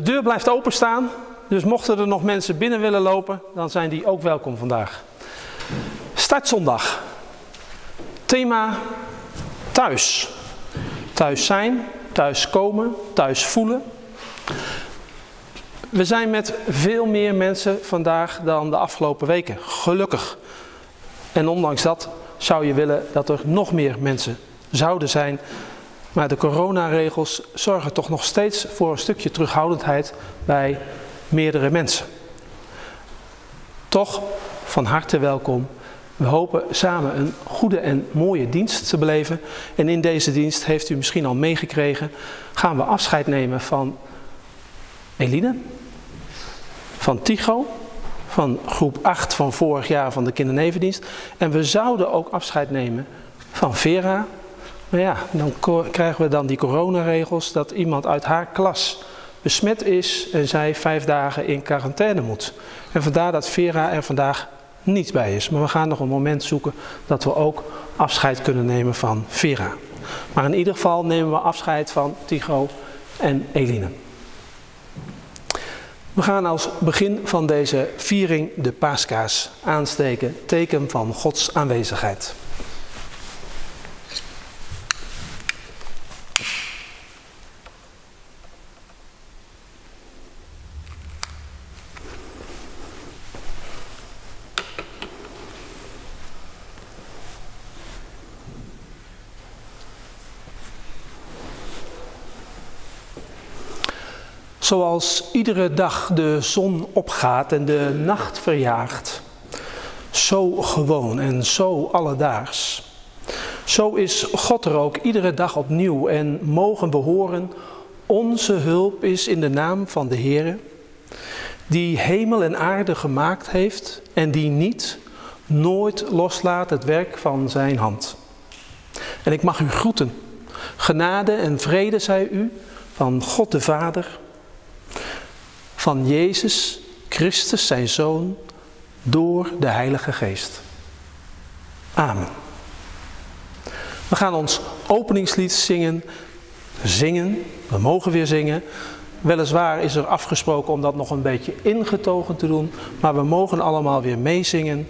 De deur blijft openstaan, dus mochten er nog mensen binnen willen lopen, dan zijn die ook welkom vandaag. Startzondag. Thema thuis. Thuis zijn, thuis komen, thuis voelen. We zijn met veel meer mensen vandaag dan de afgelopen weken, gelukkig. En ondanks dat zou je willen dat er nog meer mensen zouden zijn. Maar de coronaregels zorgen toch nog steeds voor een stukje terughoudendheid bij meerdere mensen. Toch van harte welkom. We hopen samen een goede en mooie dienst te beleven. En in deze dienst heeft u misschien al meegekregen, gaan we afscheid nemen van Eline, van Tycho, van groep 8 van vorig jaar van de kindernevendienst. En we zouden ook afscheid nemen van Vera. Maar ja, dan krijgen we dan die coronaregels dat iemand uit haar klas besmet is en zij vijf dagen in quarantaine moet. En vandaar dat Vera er vandaag niet bij is. Maar we gaan nog een moment zoeken dat we ook afscheid kunnen nemen van Vera. Maar in ieder geval nemen we afscheid van Tycho en Eline. We gaan als begin van deze viering de paaskaas aansteken, teken van Gods aanwezigheid. Zoals iedere dag de zon opgaat en de nacht verjaagt. Zo gewoon en zo alledaags. Zo is God er ook iedere dag opnieuw en mogen we horen, onze hulp is in de naam van de Heer, die hemel en aarde gemaakt heeft en die niet, nooit loslaat het werk van zijn hand. En ik mag u groeten. Genade en vrede zij u van God de Vader van Jezus Christus, zijn Zoon, door de Heilige Geest. Amen. We gaan ons openingslied zingen. Zingen, we mogen weer zingen. Weliswaar is er afgesproken om dat nog een beetje ingetogen te doen, maar we mogen allemaal weer meezingen.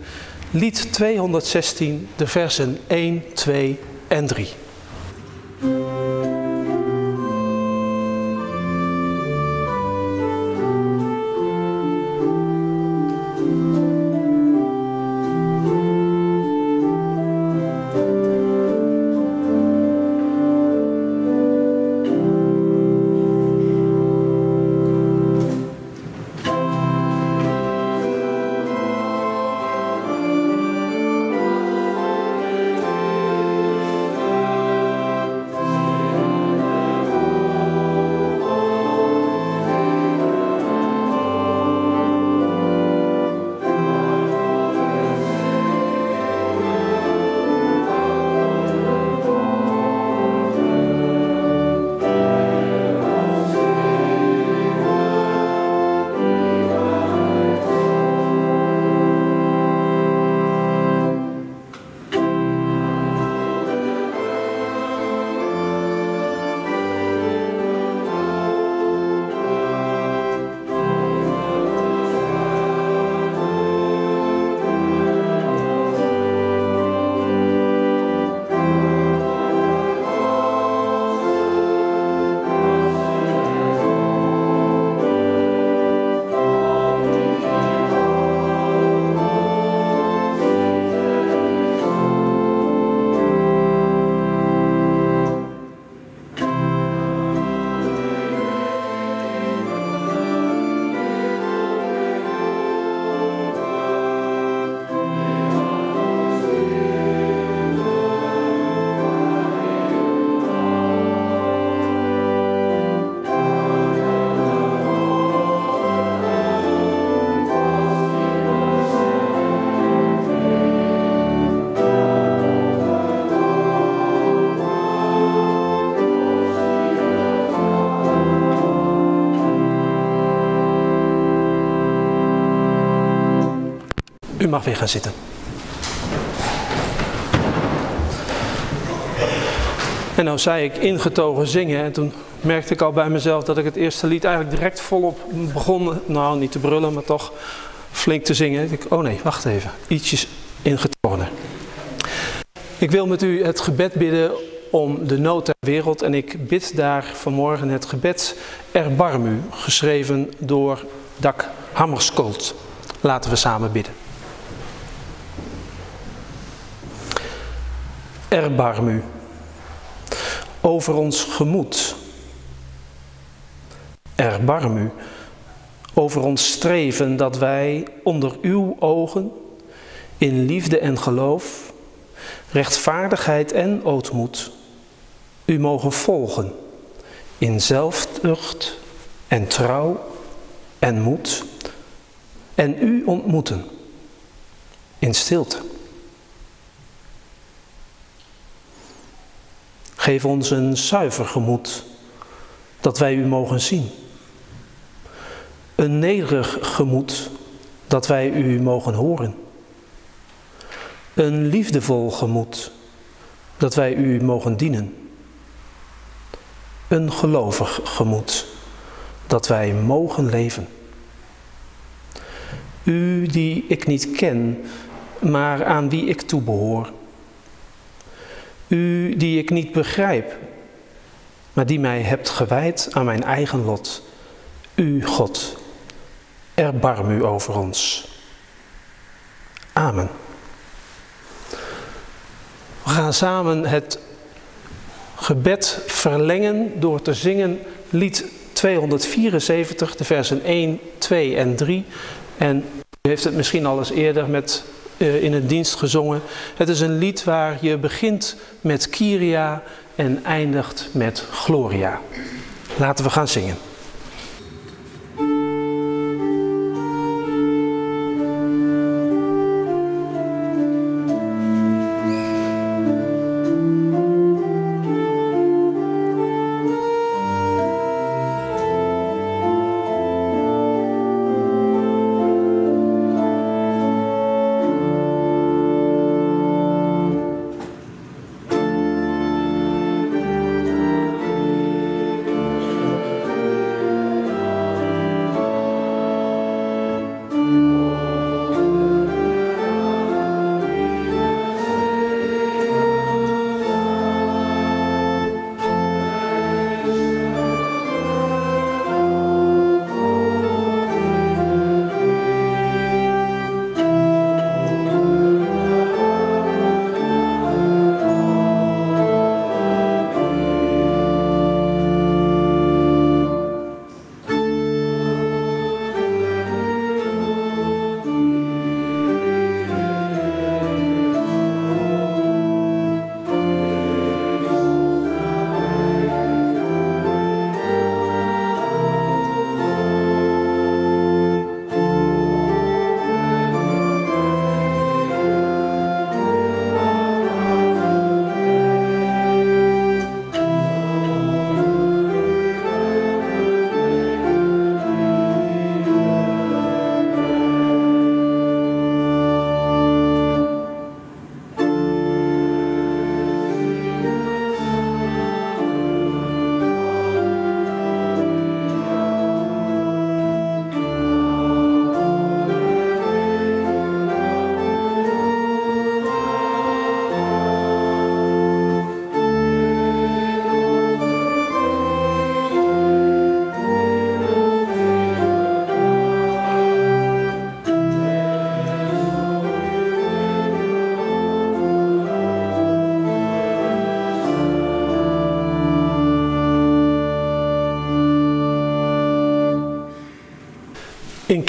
Lied 216, de versen 1, 2 en 3. Mag weer gaan zitten. En nou zei ik ingetogen zingen en toen merkte ik al bij mezelf dat ik het eerste lied eigenlijk direct volop begon, nou niet te brullen, maar toch flink te zingen. Ik, oh nee, wacht even, ietsjes ingetogen. Ik wil met u het gebed bidden om de nood der wereld en ik bid daar vanmorgen het gebed Erbarm u, geschreven door Dak Hammerskolt. Laten we samen bidden. Erbarm u over ons gemoed. Erbarm u over ons streven dat wij onder uw ogen in liefde en geloof, rechtvaardigheid en ootmoed u mogen volgen in zelftucht en trouw en moed en u ontmoeten in stilte. Geef ons een zuiver gemoed dat wij u mogen zien. Een nederig gemoed dat wij u mogen horen. Een liefdevol gemoed dat wij u mogen dienen. Een gelovig gemoed dat wij mogen leven. U die ik niet ken, maar aan wie ik toebehoor. U die ik niet begrijp, maar die mij hebt gewijd aan mijn eigen lot. U, God, erbarm u over ons. Amen. We gaan samen het gebed verlengen door te zingen lied 274, de versen 1, 2 en 3. En u heeft het misschien al eens eerder met, in een dienst gezongen. Het is een lied waar je begint met Kyria en eindigt met Gloria. Laten we gaan zingen.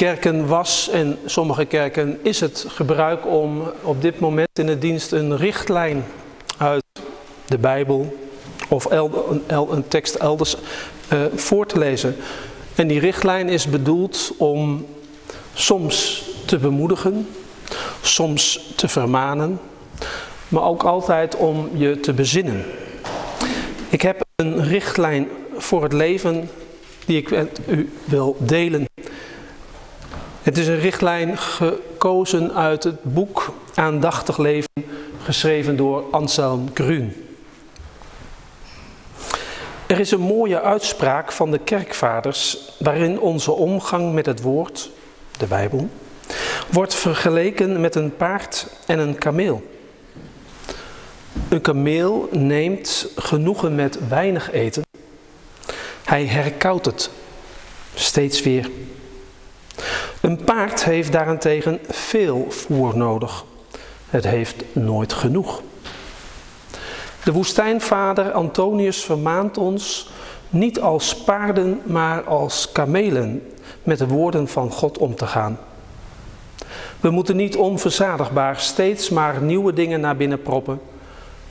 Kerken was en sommige kerken is het gebruik om op dit moment in de dienst een richtlijn uit de Bijbel of een tekst elders uh, voor te lezen. En die richtlijn is bedoeld om soms te bemoedigen, soms te vermanen, maar ook altijd om je te bezinnen. Ik heb een richtlijn voor het leven die ik met u wil delen. Het is een richtlijn gekozen uit het boek Aandachtig Leven, geschreven door Anselm Grun. er is een mooie uitspraak van de kerkvaders waarin onze omgang met het woord, de Bijbel, wordt vergeleken met een paard en een kameel. Een kameel neemt genoegen met weinig eten. Hij herkoudt het steeds weer. Een paard heeft daarentegen veel voer nodig. Het heeft nooit genoeg. De woestijnvader Antonius vermaant ons niet als paarden, maar als kamelen met de woorden van God om te gaan. We moeten niet onverzadigbaar steeds maar nieuwe dingen naar binnen proppen,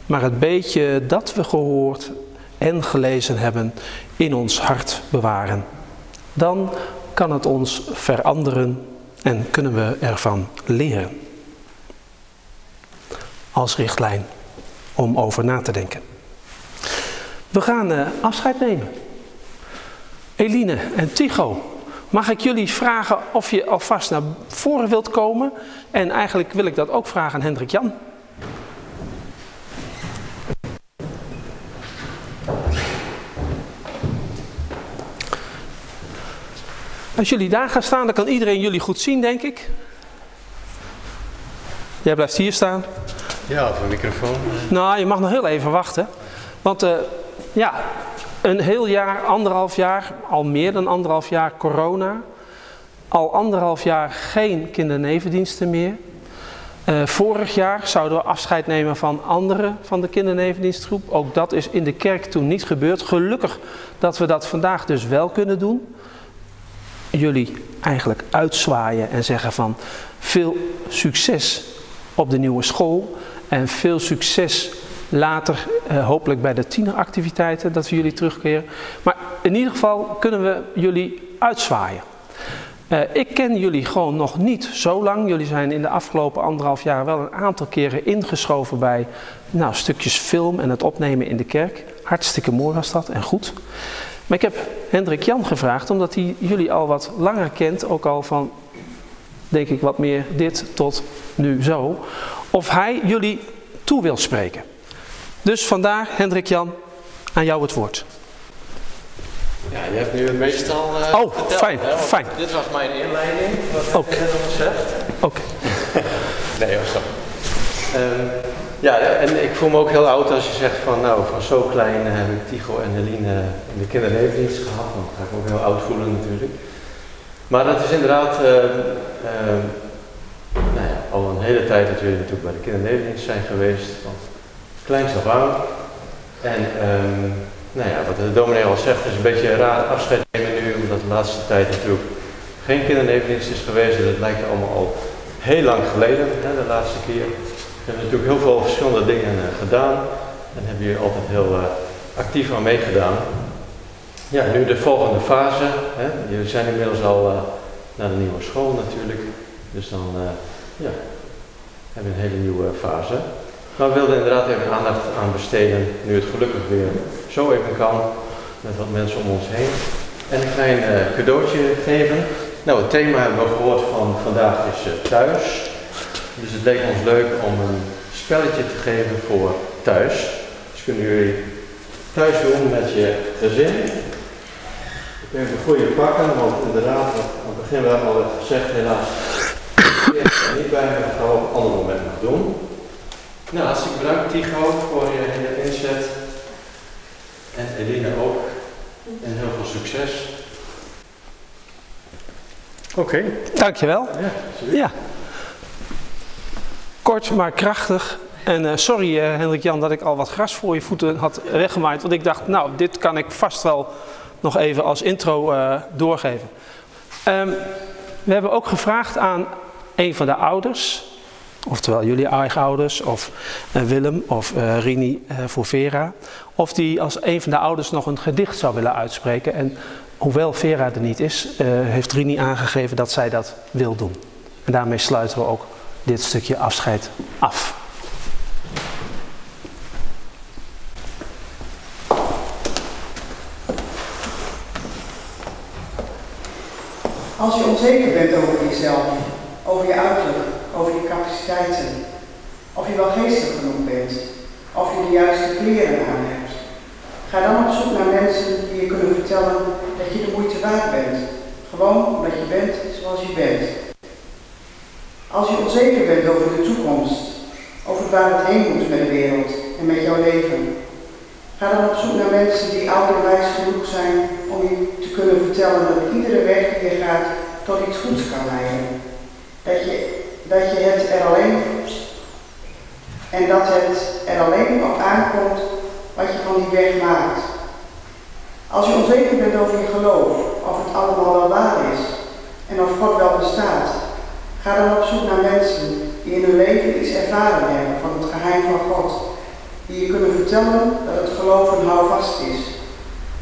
maar het beetje dat we gehoord en gelezen hebben in ons hart bewaren. Dan kan het ons veranderen en kunnen we ervan leren. Als richtlijn om over na te denken. We gaan uh, afscheid nemen. Eline en Tycho, mag ik jullie vragen of je alvast naar voren wilt komen? En eigenlijk wil ik dat ook vragen aan Hendrik Jan. Als jullie daar gaan staan, dan kan iedereen jullie goed zien, denk ik. Jij blijft hier staan. Ja, een microfoon. Nou, je mag nog heel even wachten. Want uh, ja, een heel jaar, anderhalf jaar, al meer dan anderhalf jaar corona. Al anderhalf jaar geen kindernevendiensten meer. Uh, vorig jaar zouden we afscheid nemen van anderen van de kindernevendienstgroep. Ook dat is in de kerk toen niet gebeurd. Gelukkig dat we dat vandaag dus wel kunnen doen. Jullie eigenlijk uitzwaaien en zeggen van veel succes op de nieuwe school. En veel succes later, uh, hopelijk bij de tieneractiviteiten, dat we jullie terugkeren. Maar in ieder geval kunnen we jullie uitzwaaien. Uh, ik ken jullie gewoon nog niet zo lang. Jullie zijn in de afgelopen anderhalf jaar wel een aantal keren ingeschoven bij nou, stukjes film en het opnemen in de kerk. Hartstikke mooi was dat en goed. Maar ik heb Hendrik Jan gevraagd, omdat hij jullie al wat langer kent, ook al van, denk ik, wat meer dit tot nu zo, of hij jullie toe wil spreken. Dus vandaar, Hendrik Jan, aan jou het woord. Ja, je hebt nu het meestal uh, Oh, verteld, fijn, hè, fijn. Dit was mijn inleiding, wat Oké. ik net al gezegd. Oké. nee, hoor, stop. Um, ja, en ik voel me ook heel oud als je zegt van nou, van zo klein uh, heb ik Tigo en Helene in de kinderleefdienst gehad. Dan ga ik me ook heel oud voelen natuurlijk. Maar dat is inderdaad, uh, nou ja, al een hele tijd dat jullie natuurlijk bij de kinderleefdienst zijn geweest. Van kleins af aan. En um, nou ja, wat de dominee al zegt, is een beetje raar afscheid nemen nu, omdat de laatste tijd natuurlijk geen kinderleefdienst is geweest. Dat lijkt allemaal al heel lang geleden, hè, de laatste keer. We hebben natuurlijk heel veel verschillende dingen uh, gedaan. En hebben jullie altijd heel uh, actief aan meegedaan. Ja, nu de volgende fase. Hè. Jullie zijn inmiddels al uh, naar de nieuwe school natuurlijk. Dus dan ja, hebben we een hele nieuwe fase. Maar we wilden inderdaad even aandacht aan besteden, nu het gelukkig weer zo even kan, met wat mensen om ons heen. En een klein uh, cadeautje geven. Nou, het thema hebben we gehoord van vandaag is thuis. Dus het leek ons leuk om een spelletje te geven voor thuis. Dus kunnen jullie thuis doen met je gezin. Ik even een goede pakken, want inderdaad, aan het begin hebben we al gezegd, helaas, ik er niet bij, maar dat gaan we op een ander moment nog doen. Nou, hartstikke bedankt Tigo voor je hele inzet. En Eline ook. En heel veel succes. Oké. Okay. Dankjewel. Ja, ja. Kort maar krachtig. En uh, sorry uh, Hendrik Jan dat ik al wat gras voor je voeten had weggemaaid. Want ik dacht, nou, dit kan ik vast wel nog even als intro uh, doorgeven. Um, we hebben ook gevraagd aan een van de ouders, oftewel jullie eigen ouders, of Willem of Rini voor Vera, of die als een van de ouders nog een gedicht zou willen uitspreken. En hoewel Vera er niet is, heeft Rini aangegeven dat zij dat wil doen. En daarmee sluiten we ook dit stukje afscheid af. Als je onzeker bent over jezelf, over je uiterlijk, over je capaciteiten, of je wel geestig genoeg bent, of je de juiste kleren aan hebt, Ga dan op zoek naar mensen die je kunnen vertellen dat je de moeite waard bent. Gewoon omdat je bent zoals je bent. Als je onzeker bent over de toekomst, over waar het heen moet met de wereld en met jouw leven, ga dan op zoek naar mensen die oud en wijs genoeg zijn om je te kunnen vertellen dat iedere weg die je gaat tot iets goeds kan leiden. Dat je, dat je het er alleen en dat het er alleen op aankomt wat je van die weg maakt. Als je onzeker bent over je geloof, of het allemaal wel waar is en of God wel bestaat, ga dan op zoek naar mensen die in hun leven iets ervaren hebben van het geheim van God, die je kunnen vertellen dat het geloof een houvast is,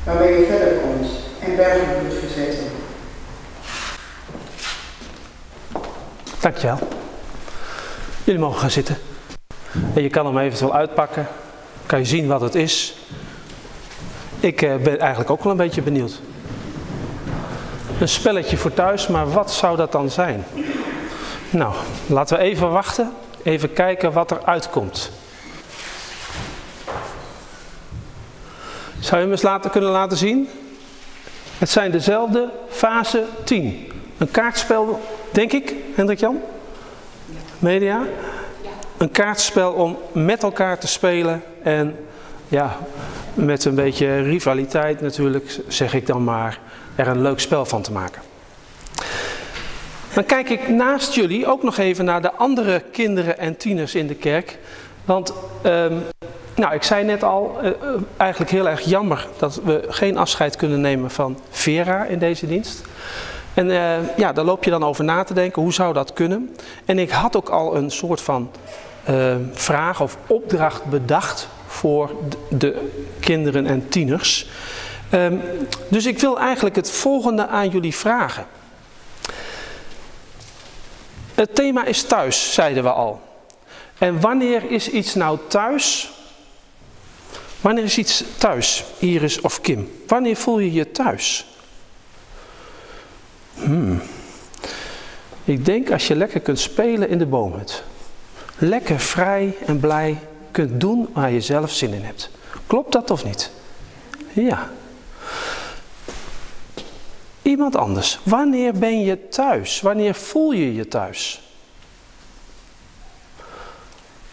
waarmee je verder komt en bergen kunt verzetten. Dankjewel. Jullie mogen gaan zitten. En je kan hem eventueel uitpakken. Kan je zien wat het is. Ik eh, ben eigenlijk ook wel een beetje benieuwd. Een spelletje voor thuis, maar wat zou dat dan zijn? Nou, laten we even wachten. Even kijken wat er uitkomt. Zou je hem eens laten, kunnen laten zien? Het zijn dezelfde fase 10. Een kaartspel, denk ik, Hendrik Jan? Media? Een kaartspel om met elkaar te spelen en ja, met een beetje rivaliteit natuurlijk, zeg ik dan maar, er een leuk spel van te maken. Dan kijk ik naast jullie ook nog even naar de andere kinderen en tieners in de kerk. Want ehm, nou, ik zei net al, uh, eigenlijk heel erg jammer dat we geen afscheid kunnen nemen van Vera in deze dienst. En uh, ja, daar loop je dan over na te denken, hoe zou dat kunnen? En ik had ook al een soort van uh, vraag of opdracht bedacht voor de kinderen en tieners. Um, dus ik wil eigenlijk het volgende aan jullie vragen. Het thema is thuis, zeiden we al. En wanneer is iets nou thuis? Wanneer is iets thuis, Iris of Kim? Wanneer voel je je thuis? Hmm. Ik denk als je lekker kunt spelen in de boomhut. Lekker vrij en blij kunt doen waar je zelf zin in hebt. Klopt dat of niet? Ja. Iemand anders. Wanneer ben je thuis? Wanneer voel je je thuis?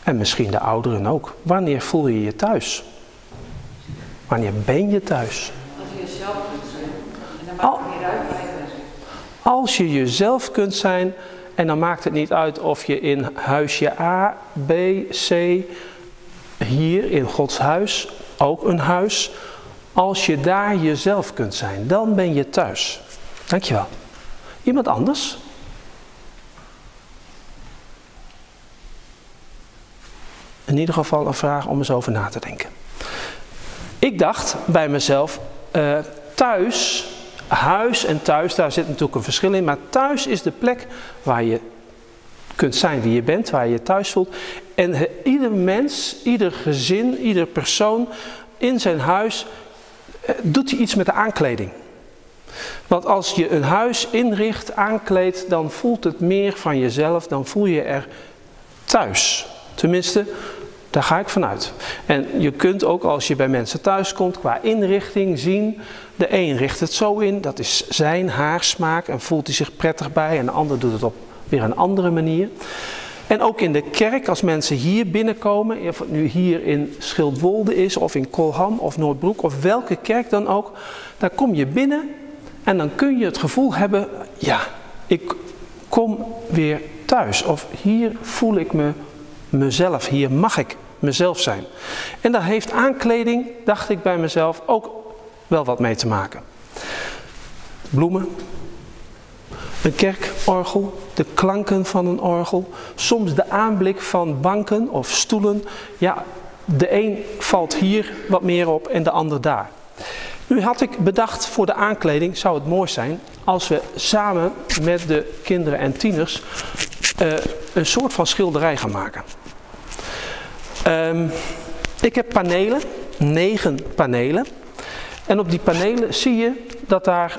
En misschien de ouderen ook. Wanneer voel je je thuis? Wanneer ben je thuis? Als je jezelf kunt zijn. En dan maakt het niet uit waar je bent. Als je jezelf kunt zijn, en dan maakt het niet uit of je in huisje A, B, C, hier in Gods huis, ook een huis. Als je daar jezelf kunt zijn, dan ben je thuis. Dankjewel. Iemand anders? In ieder geval een vraag om eens over na te denken. Ik dacht bij mezelf, uh, thuis, huis en thuis, daar zit natuurlijk een verschil in. Maar thuis is de plek waar je kunt zijn wie je bent, waar je je thuis voelt. En ieder mens, ieder gezin, ieder persoon in zijn huis uh, doet hij iets met de aankleding. Want als je een huis inricht, aankleedt, dan voelt het meer van jezelf, dan voel je er thuis. Tenminste, daar ga ik vanuit. En je kunt ook als je bij mensen thuis komt qua inrichting zien. De een richt het zo in, dat is zijn haarsmaak en voelt hij zich prettig bij. En de ander doet het op weer een andere manier. En ook in de kerk, als mensen hier binnenkomen, of het nu hier in Schildwolde is, of in Kolham of Noordbroek, of welke kerk dan ook, daar kom je binnen en dan kun je het gevoel hebben, ja, ik kom weer thuis. Of hier voel ik me mezelf, hier mag ik mezelf zijn. En daar heeft aankleding, dacht ik bij mezelf, ook wel wat mee te maken. Bloemen, een kerkorgel, de klanken van een orgel, soms de aanblik van banken of stoelen. Ja, de een valt hier wat meer op en de ander daar. Nu had ik bedacht voor de aankleding, zou het mooi zijn als we samen met de kinderen en tieners uh, een soort van schilderij gaan maken. Um, ik heb panelen, negen panelen. En op die panelen zie je dat daar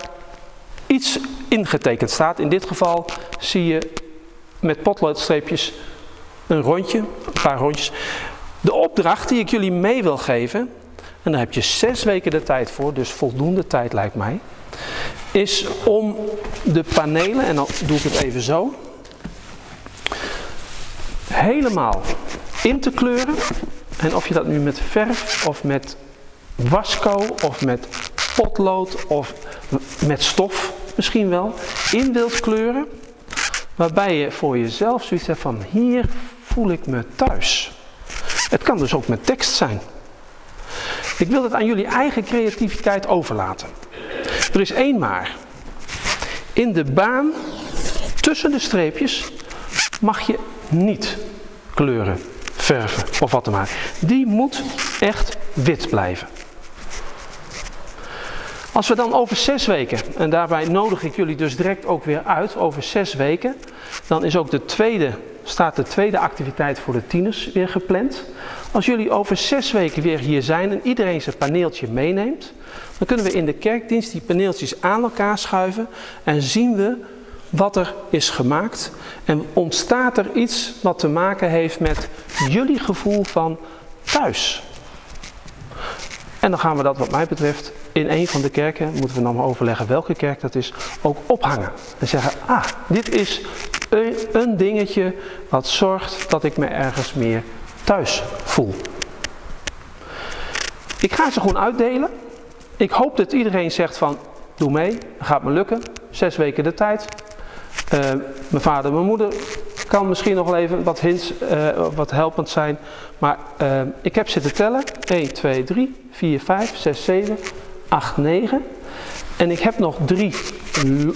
iets ingetekend staat. In dit geval zie je met potloodstreepjes een rondje, een paar rondjes. De opdracht die ik jullie mee wil geven, en daar heb je zes weken de tijd voor, dus voldoende tijd lijkt mij, is om de panelen, en dan doe ik het even zo, helemaal in te kleuren. En of je dat nu met verf of met wasco of met potlood of met stof misschien wel in wilt kleuren. Waarbij je voor jezelf zoiets hebt van hier voel ik me thuis. Het kan dus ook met tekst zijn. Ik wil het aan jullie eigen creativiteit overlaten. Er is één maar. In de baan tussen de streepjes mag je niet kleuren, verven of wat dan maar. Die moet echt wit blijven. Als we dan over zes weken, en daarbij nodig ik jullie dus direct ook weer uit, over zes weken, dan is ook de tweede, staat de tweede activiteit voor de tieners weer gepland. Als jullie over zes weken weer hier zijn en iedereen zijn paneeltje meeneemt, dan kunnen we in de kerkdienst die paneeltjes aan elkaar schuiven en zien we wat er is gemaakt. En ontstaat er iets wat te maken heeft met jullie gevoel van thuis. En dan gaan we dat wat mij betreft in een van de kerken, moeten we dan maar overleggen welke kerk dat is, ook ophangen. En zeggen, ah, dit is een dingetje wat zorgt dat ik me ergens meer thuis voel. Ik ga ze gewoon uitdelen. Ik hoop dat iedereen zegt van, doe mee, gaat me lukken. Zes weken de tijd. Uh, mijn vader, mijn moeder kan misschien nog even wat hints, uh, wat helpend zijn. Maar uh, ik heb zitten tellen. 1, 2, 3, 4, 5, 6, 7, 8, 9. En ik heb nog drie,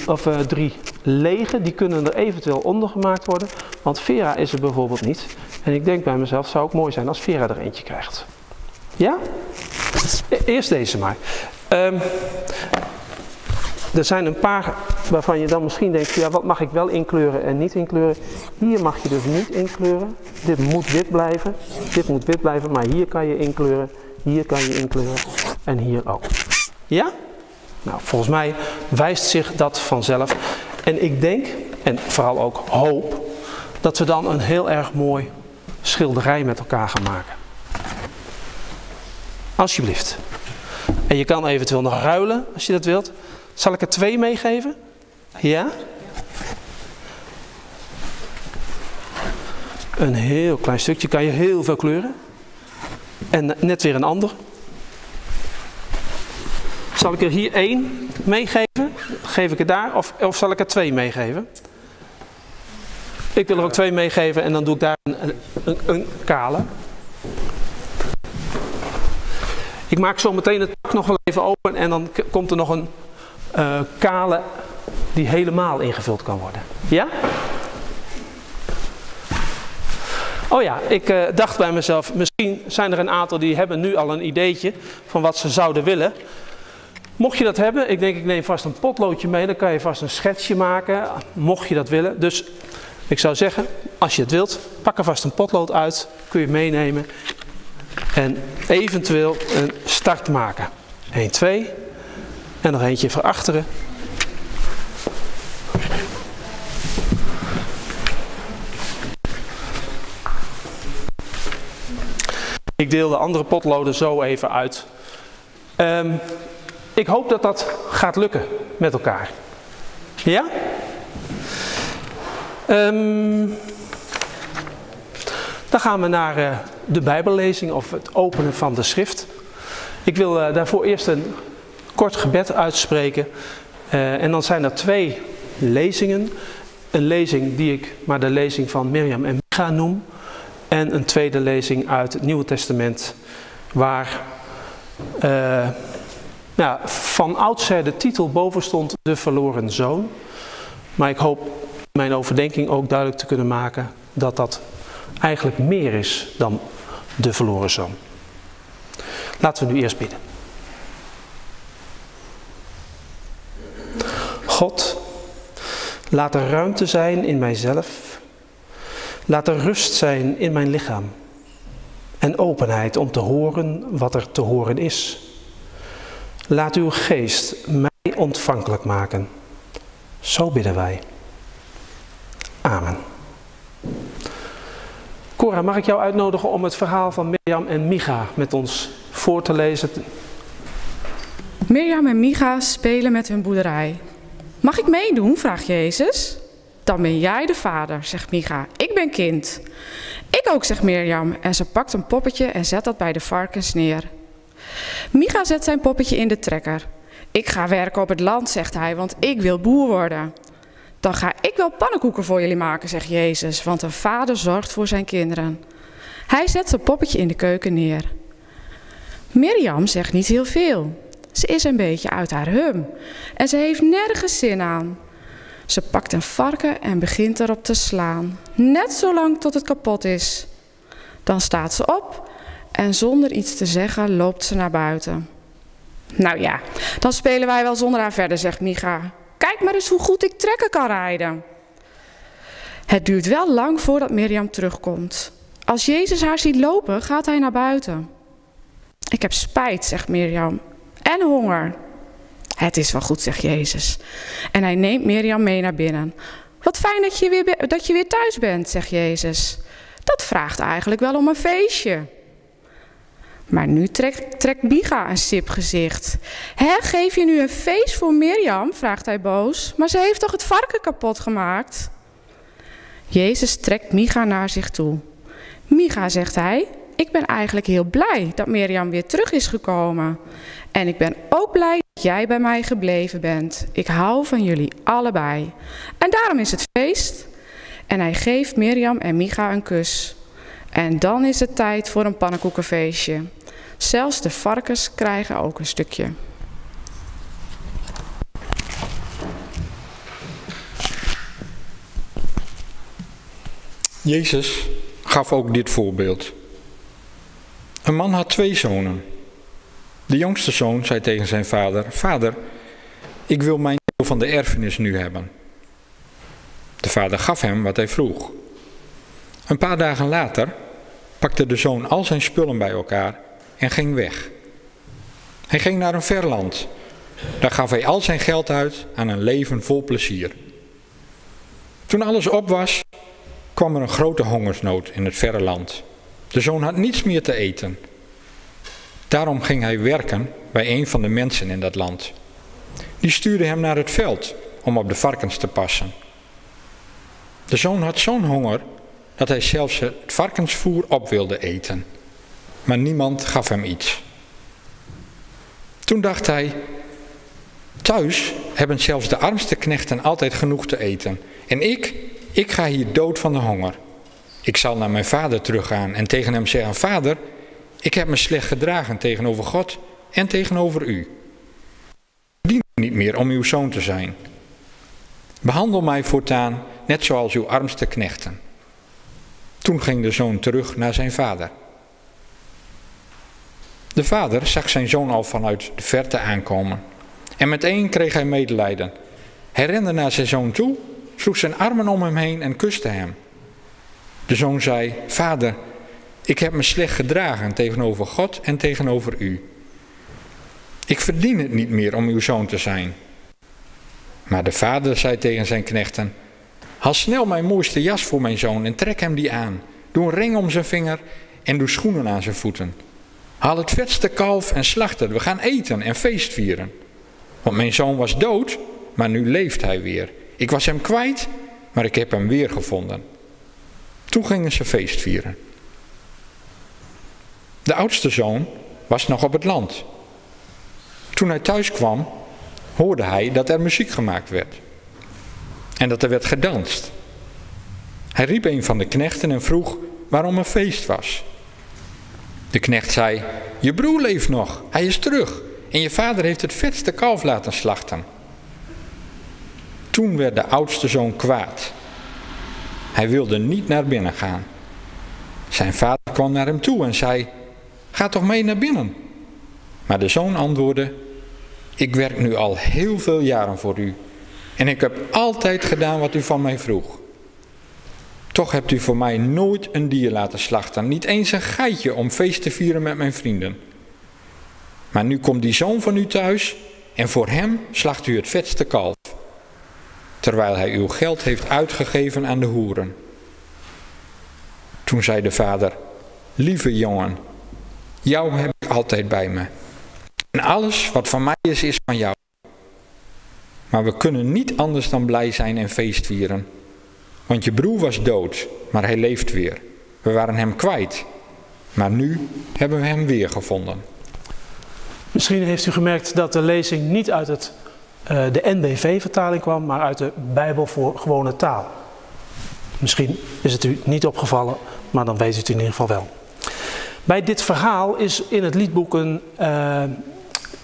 of, drie lege, die kunnen er eventueel onder gemaakt worden. Want Vera is er bijvoorbeeld niet. En ik denk bij mezelf, zou ook mooi zijn als Vera er eentje krijgt. Ja? E eerst deze maar. Um, er zijn een paar waarvan je dan misschien denkt, ja wat mag ik wel inkleuren en niet inkleuren. Hier mag je dus niet inkleuren. Dit moet wit blijven. Dit moet wit blijven, maar hier kan je inkleuren. Hier kan je inkleuren. En hier ook. Ja? Nou, volgens mij wijst zich dat vanzelf. En ik denk, en vooral ook hoop, dat we dan een heel erg mooi schilderij met elkaar gaan maken. Alsjeblieft. En je kan eventueel nog ruilen als je dat wilt. Zal ik er twee meegeven? Ja? Een heel klein stukje, kan je heel veel kleuren. En net weer een ander. Zal ik er hier één meegeven? Geef ik er daar? Of, of zal ik er twee meegeven? Ik wil er ook twee meegeven en dan doe ik daar een, een, kale. Ik maak zo meteen het pak nog wel even open en dan komt er nog een uh, kale die helemaal ingevuld kan worden. Ja? Oh ja, ik uh, dacht bij mezelf, misschien zijn er een aantal die hebben nu al een ideetje van wat ze zouden willen. Mocht je dat hebben, ik denk ik neem vast een potloodje mee, dan kan je vast een schetsje maken, mocht je dat willen. Dus ik zou zeggen, als je het wilt, pak er vast een potlood uit, kun je meenemen en eventueel een start maken. 1, 2 en nog eentje voor achteren. Ik deel de andere potloden zo even uit. Um, ik hoop dat dat gaat lukken met elkaar. Ja? Um, dan gaan we naar uh, de Bijbellezing of het openen van de schrift. Ik wil uh, daarvoor eerst een kort gebed uitspreken. Uh, en dan zijn er twee lezingen. Een lezing die ik maar de lezing van Mirjam en Micha noem. En een tweede lezing uit het Nieuwe Testament. Waar nou, van oudsher de titel boven stond De Verloren Zoon. Maar ik hoop mijn overdenking ook duidelijk te kunnen maken dat dat eigenlijk meer is dan de verloren zoon. Laten we nu eerst bidden. God, laat er ruimte zijn in mijzelf. Laat er rust zijn in mijn lichaam. En openheid om te horen wat er te horen is. Laat uw geest mij ontvankelijk maken. Zo bidden wij. Amen. Cora, mag ik jou uitnodigen om het verhaal van Mirjam en Micha met ons voor te lezen. Mirjam en Micha spelen met hun boerderij. Mag ik meedoen? vraagt Jezus. Dan ben jij de vader, zegt Micha. Ik ben kind. Ik ook, zegt Mirjam. En ze pakt een poppetje en zet dat bij de varkens neer. Micha zet zijn poppetje in de trekker. Ik ga werken op het land, zegt hij, want ik wil boer worden. Dan ga ik wel pannenkoeken voor jullie maken, zegt Jezus, want een vader zorgt voor zijn kinderen. Hij zet zijn poppetje in de keuken neer. Mirjam zegt niet heel veel. Ze is een beetje uit haar hum en ze heeft nergens zin aan. Ze pakt een varken en begint erop te slaan, net zolang tot het kapot is. Dan staat ze op en zonder iets te zeggen loopt ze naar buiten. Nou ja, dan spelen wij wel zonder haar verder, zegt Micha. Kijk maar eens hoe goed ik trekken kan rijden. Het duurt wel lang voordat Mirjam terugkomt. Als Jezus haar ziet lopen, gaat hij naar buiten. Ik heb spijt, zegt Mirjam, en honger. Het is wel goed, zegt Jezus. En hij neemt Mirjam mee naar binnen. Wat fijn dat je weer, dat je weer thuis bent, zegt Jezus. Dat vraagt eigenlijk wel om een feestje. Maar nu trekt, trekt een sip gezicht. Hè, geef je nu een feest voor Mirjam? vraagt hij boos. Maar ze heeft toch het varken kapot gemaakt? Jezus trekt Micha naar zich toe. Micha, zegt hij, ik ben eigenlijk heel blij dat Mirjam weer terug is gekomen. En ik ben ook blij dat jij bij mij gebleven bent. Ik hou van jullie allebei. En daarom is het feest. En hij geeft Mirjam en Micha een kus. En dan is het tijd voor een pannenkoekenfeestje. Zelfs de varkens krijgen ook een stukje. Jezus gaf ook dit voorbeeld. Een man had twee zonen. De jongste zoon zei tegen zijn vader: Vader, ik wil mijn deel van de erfenis nu hebben. De vader gaf hem wat hij vroeg. Een paar dagen later pakte de zoon al zijn spullen bij elkaar en ging weg. Hij ging naar een ver land. Daar gaf hij al zijn geld uit aan een leven vol plezier. Toen alles op was, kwam er een grote hongersnood in het verre land. De zoon had niets meer te eten. Daarom ging hij werken bij een van de mensen in dat land. Die stuurde hem naar het veld om op de varkens te passen. De zoon had zo'n honger dat hij zelfs het varkensvoer op wilde eten. Maar niemand gaf hem iets. Toen dacht hij, thuis hebben zelfs de armste knechten altijd genoeg te eten. En ik, ik ga hier dood van de honger. Ik zal naar mijn vader teruggaan en tegen hem zeggen, vader, ik heb me slecht gedragen tegenover God en tegenover u. Dien niet meer om uw zoon te zijn. Behandel mij voortaan net zoals uw armste knechten. Toen ging de zoon terug naar zijn vader. De vader zag zijn zoon al vanuit de verte aankomen. En meteen kreeg hij medelijden. Hij rende naar zijn zoon toe, sloeg zijn armen om hem heen en kuste hem. De zoon zei: Vader, ik heb me slecht gedragen tegenover God en tegenover u. Ik verdien het niet meer om uw zoon te zijn. Maar de vader zei tegen zijn knechten: Haal snel mijn mooiste jas voor mijn zoon en trek hem die aan. Doe een ring om zijn vinger en doe schoenen aan zijn voeten. Haal het vetste kalf en slacht het. We gaan eten en feest vieren. Want mijn zoon was dood, maar nu leeft hij weer. Ik was hem kwijt, maar ik heb hem weer gevonden. Toen gingen ze feest vieren. De oudste zoon was nog op het land. Toen hij thuis kwam, hoorde hij dat er muziek gemaakt werd. En dat er werd gedanst. Hij riep een van de knechten en vroeg waarom een feest was. De knecht zei: Je broer leeft nog, hij is terug. En je vader heeft het vetste kalf laten slachten. Toen werd de oudste zoon kwaad. Hij wilde niet naar binnen gaan. Zijn vader kwam naar hem toe en zei: Ga toch mee naar binnen. Maar de zoon antwoordde: Ik werk nu al heel veel jaren voor u. En ik heb altijd gedaan wat u van mij vroeg. Toch hebt u voor mij nooit een dier laten slachten, niet eens een geitje om feest te vieren met mijn vrienden. Maar nu komt die zoon van u thuis en voor hem slacht u het vetste kalf, terwijl hij uw geld heeft uitgegeven aan de hoeren. Toen zei de vader, lieve jongen, Jou heb ik altijd bij me. En alles wat van mij is, is van jou. Maar we kunnen niet anders dan blij zijn en feestvieren. Want je broer was dood, maar hij leeft weer. We waren hem kwijt, maar nu hebben we hem weer gevonden. Misschien heeft u gemerkt dat de lezing niet uit het, uh, de NBV-vertaling kwam, maar uit de Bijbel voor gewone taal. Misschien is het u niet opgevallen, maar dan weet u in ieder geval wel. Bij dit verhaal is in het liedboek een uh,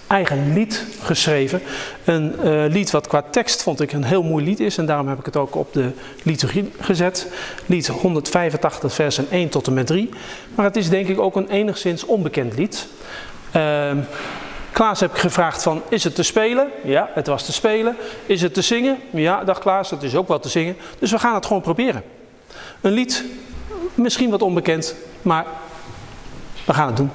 eigen lied geschreven. Een uh, lied wat qua tekst vond ik een heel mooi lied is en daarom heb ik het ook op de liturgie gezet. Lied 185 versen 1 tot en met 3. Maar het is denk ik ook een enigszins onbekend lied. Uh, Klaas heb ik gevraagd van, is het te spelen? Ja, het was te spelen. Is het te zingen? Ja, dacht Klaas, het is ook wel te zingen. Dus we gaan het gewoon proberen. Een lied, misschien wat onbekend, maar we gaan het doen.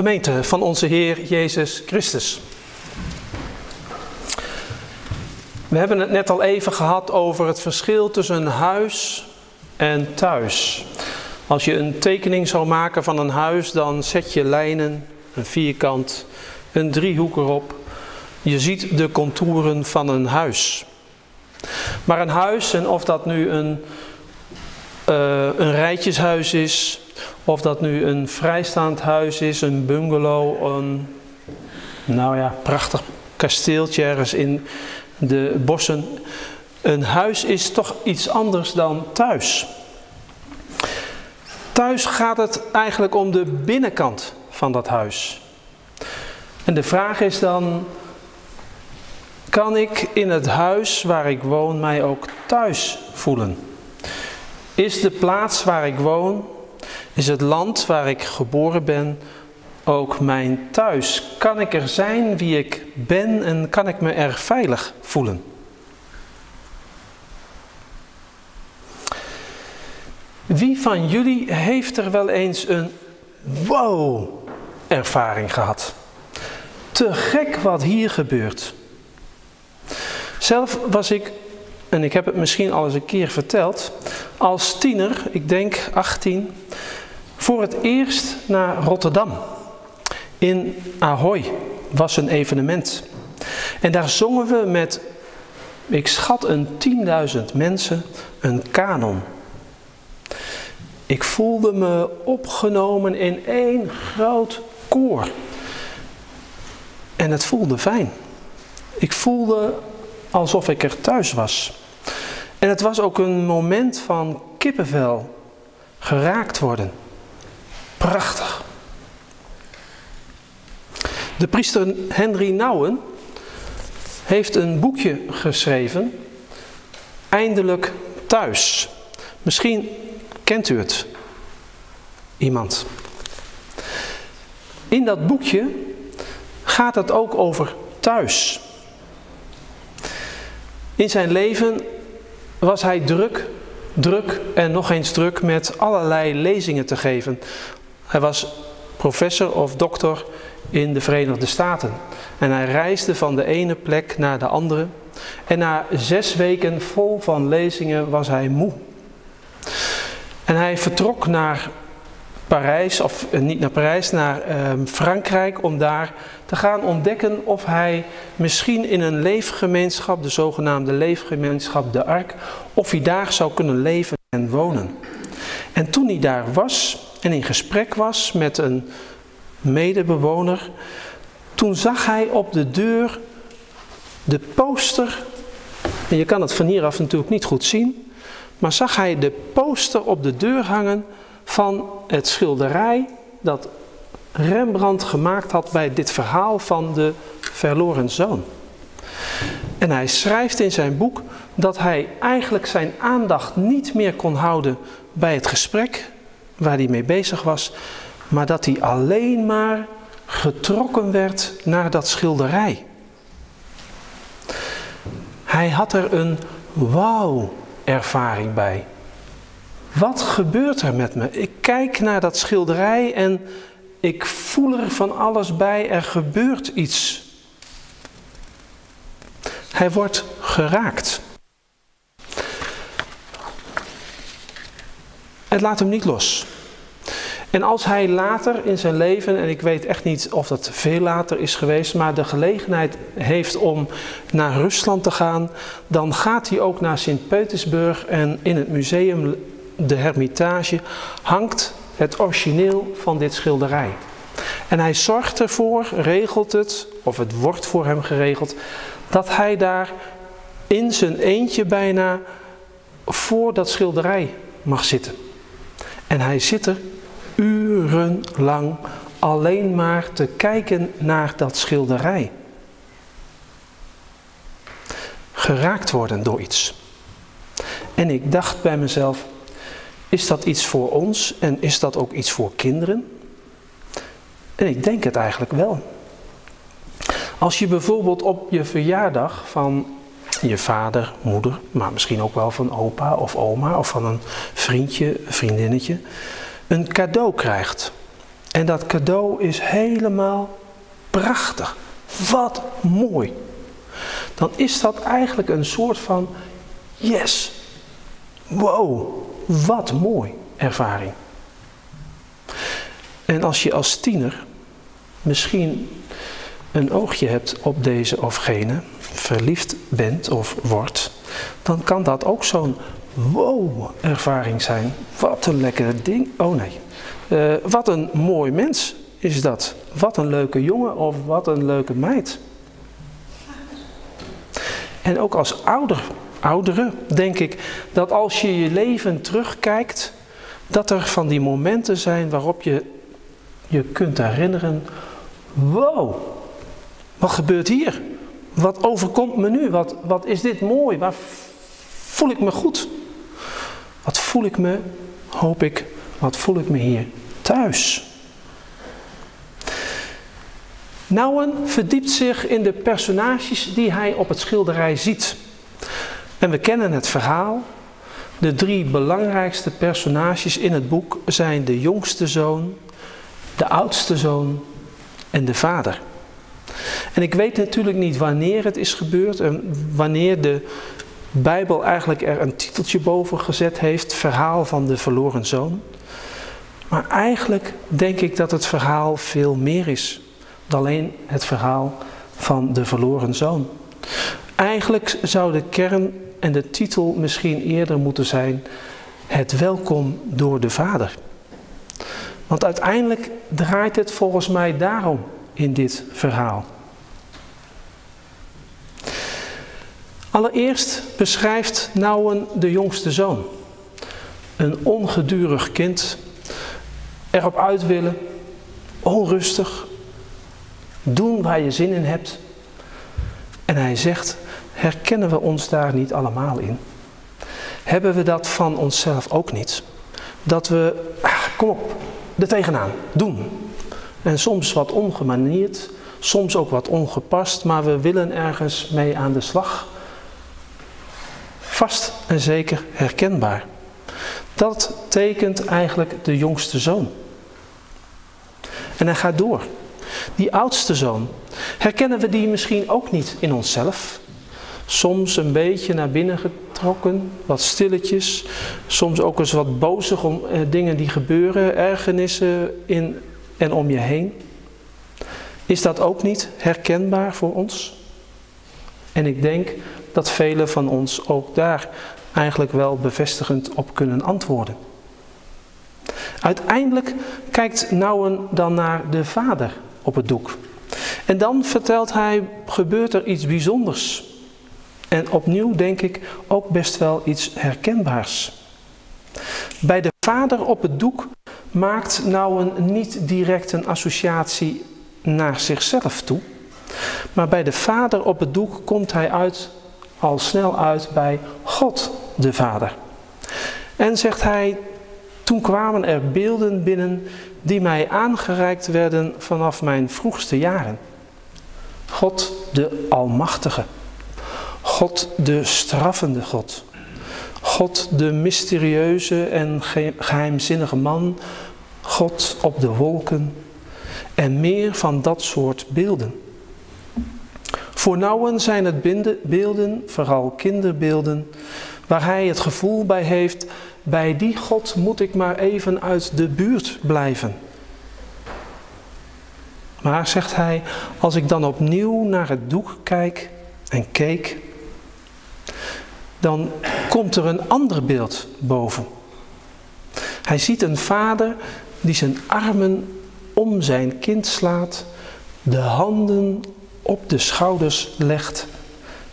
Gemeente van onze Heer Jezus Christus. We hebben het net al even gehad over het verschil tussen huis en thuis. Als je een tekening zou maken van een huis, dan zet je lijnen, een vierkant, een driehoek erop. Je ziet de contouren van een huis. Maar een huis, en of dat nu een, uh, een rijtjeshuis is, of dat nu een vrijstaand huis is, een bungalow, een nou ja, prachtig kasteeltje ergens in de bossen. Een huis is toch iets anders dan thuis. Thuis gaat het eigenlijk om de binnenkant van dat huis. En de vraag is dan, kan ik in het huis waar ik woon mij ook thuis voelen? Is de plaats waar ik woon, is het land waar ik geboren ben, ook mijn thuis? Kan ik er zijn wie ik ben en kan ik me er veilig voelen? Wie van jullie heeft er wel eens een wow-ervaring gehad? Te gek wat hier gebeurt. Zelf was ik, en ik heb het misschien al eens een keer verteld, als tiener, ik denk 18, voor het eerst naar Rotterdam. In Ahoy was een evenement. En daar zongen we met, ik schat een 10.000 mensen, een kanon. Ik voelde me opgenomen in één groot koor. En het voelde fijn. Ik voelde alsof ik er thuis was. En het was ook een moment van kippenvel, geraakt worden. Prachtig. De priester Henry Nouwen heeft een boekje geschreven, Eindelijk thuis. Misschien kent u het. Iemand. In dat boekje gaat het ook over thuis. In zijn leven was hij druk, druk en nog eens druk met allerlei lezingen te geven. Hij was professor of dokter in de Verenigde Staten. En hij reisde van de ene plek naar de andere. En na zes weken vol van lezingen was hij moe. En hij vertrok naar Parijs, of eh, niet naar Parijs, naar ehm, Frankrijk om daar te gaan ontdekken of hij misschien in een leefgemeenschap, de zogenaamde leefgemeenschap de Ark, of hij daar zou kunnen leven en wonen. En toen hij daar was en in gesprek was met een medebewoner, toen zag hij op de deur de poster, en je kan het van hieraf natuurlijk niet goed zien, maar zag hij de poster op de deur hangen van het schilderij dat Rembrandt gemaakt had bij dit verhaal van de verloren zoon. En hij schrijft in zijn boek dat hij eigenlijk zijn aandacht niet meer kon houden bij het gesprek waar hij mee bezig was, maar dat hij alleen maar getrokken werd naar dat schilderij. Hij had er een wauw-ervaring bij. Wat gebeurt er met me? Ik kijk naar dat schilderij en ik voel er van alles bij. Er gebeurt iets. Hij wordt geraakt. Het laat hem niet los. En als hij later in zijn leven, en ik weet echt niet of dat veel later is geweest, maar de gelegenheid heeft om naar Rusland te gaan, dan gaat hij ook naar Sint-Petersburg en in het museum de Hermitage hangt het origineel van dit schilderij. En hij zorgt ervoor, regelt het, of het wordt voor hem geregeld, dat hij daar in zijn eentje bijna voor dat schilderij mag zitten. En hij zit er urenlang alleen maar te kijken naar dat schilderij. Geraakt worden door iets. En ik dacht bij mezelf, is dat iets voor ons en is dat ook iets voor kinderen? En ik denk het eigenlijk wel. Als je bijvoorbeeld op je verjaardag van je vader, moeder, maar misschien ook wel van opa of oma of van een vriendje, vriendinnetje, een cadeau krijgt. En dat cadeau is helemaal prachtig. Wat mooi. Dan is dat eigenlijk een soort van yes. Wow, wat mooi ervaring. En als je als tiener misschien een oogje hebt op deze of gene, verliefd bent of wordt, dan kan dat ook zo'n wow-ervaring zijn. Wat een lekker ding. Oh nee. Uh, wat een mooi mens is dat. Wat een leuke jongen of wat een leuke meid. En ook als ouder, oudere denk ik dat als je je leven terugkijkt, dat er van die momenten zijn waarop je je kunt herinneren, wow, wat gebeurt hier? Wat overkomt me nu? Wat, wat is dit mooi? Waar voel ik me goed? Wat voel ik me, hoop ik, wat voel ik me hier thuis? Nouwen verdiept zich in de personages die hij op het schilderij ziet. En we kennen het verhaal. De drie belangrijkste personages in het boek zijn de jongste zoon, de oudste zoon en de vader. En ik weet natuurlijk niet wanneer het is gebeurd en wanneer de Bijbel eigenlijk er een titeltje boven gezet heeft, verhaal van de verloren zoon. Maar eigenlijk denk ik dat het verhaal veel meer is dan alleen het verhaal van de verloren zoon. Eigenlijk zou de kern en de titel misschien eerder moeten zijn het welkom door de Vader. Want uiteindelijk draait het volgens mij daarom in dit verhaal. Allereerst beschrijft Nouwen de jongste zoon. Een ongedurig kind, erop uit willen, onrustig, doen waar je zin in hebt. En hij zegt, herkennen we ons daar niet allemaal in? Hebben we dat van onszelf ook niet? Dat we, kom op, er tegenaan, doen. En soms wat ongemanierd, soms ook wat ongepast, maar we willen ergens mee aan de slag. Vast en zeker herkenbaar. Dat tekent eigenlijk de jongste zoon. En hij gaat door. Die oudste zoon, herkennen we die misschien ook niet in onszelf? Soms een beetje naar binnen getrokken, wat stilletjes. Soms ook eens wat bozig om eh, dingen die gebeuren, ergernissen in en om je heen. Is dat ook niet herkenbaar voor ons? En ik denk dat velen van ons ook daar eigenlijk wel bevestigend op kunnen antwoorden. Uiteindelijk kijkt Nouwen dan naar de vader op het doek. En dan vertelt hij, gebeurt er iets bijzonders. En opnieuw denk ik ook best wel iets herkenbaars. Bij de vader op het doek maakt Nouwen niet direct een associatie naar zichzelf toe. Maar bij de vader op het doek komt hij uit, al snel uit bij God de Vader. En zegt hij, toen kwamen er beelden binnen die mij aangereikt werden vanaf mijn vroegste jaren. God de Almachtige. God de straffende God. God de mysterieuze en geheimzinnige man. God op de wolken. En meer van dat soort beelden. Voor Nouwen zijn het beelden, vooral kinderbeelden, waar hij het gevoel bij heeft bij die God moet ik maar even uit de buurt blijven. Maar zegt hij, als ik dan opnieuw naar het doek kijk en keek, dan komt er een ander beeld boven. Hij ziet een vader die zijn armen om zijn kind slaat, de handen op de schouders legt.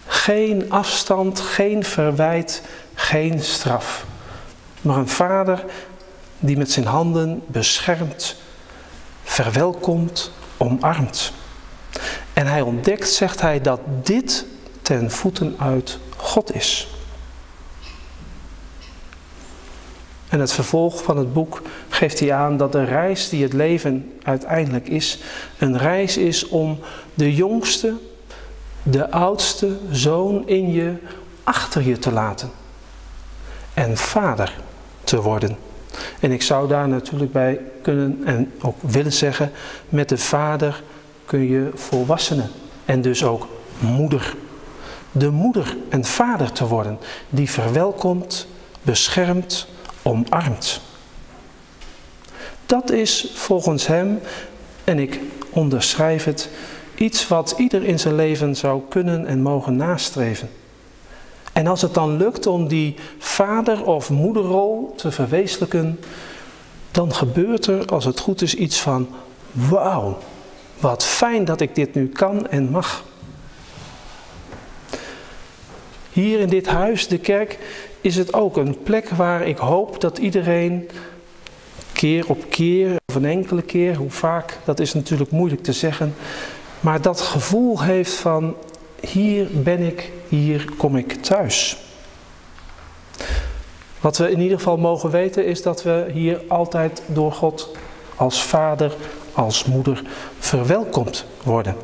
Geen afstand, geen verwijt, geen straf maar een vader die met zijn handen beschermt, verwelkomt, omarmt. En hij ontdekt, zegt hij, dat dit ten voeten uit God is. En het vervolg van het boek geeft hij aan dat de reis die het leven uiteindelijk is, een reis is om de jongste, de oudste zoon in je achter je te laten. En vader te worden. En ik zou daar natuurlijk bij kunnen en ook willen zeggen, met de vader kun je volwassenen en dus ook moeder. De moeder en vader te worden die verwelkomt, beschermt, omarmt. Dat is volgens hem, en ik onderschrijf het, iets wat ieder in zijn leven zou kunnen en mogen nastreven. En als het dan lukt om die vader- of moederrol te verwezenlijken, dan gebeurt er, als het goed is, iets van: wauw, wat fijn dat ik dit nu kan en mag. Hier in dit huis, de kerk, is het ook een plek waar ik hoop dat iedereen keer op keer, of een enkele keer, hoe vaak, dat is natuurlijk moeilijk te zeggen, maar dat gevoel heeft van hier ben ik, hier kom ik thuis. Wat we in ieder geval mogen weten is dat we hier altijd door God als vader, als moeder verwelkomd worden.